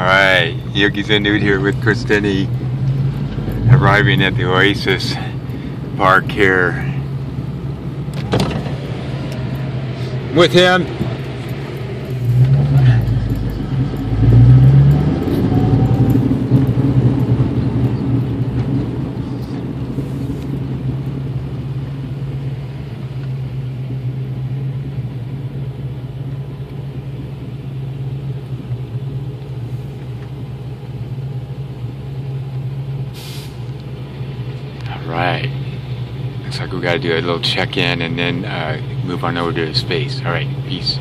Alright, Yogi Zen Dude here with Chris Tinney, arriving at the Oasis Park here. With him, Right. Looks like we gotta do a little check-in and then uh, move on over to space. All right, peace.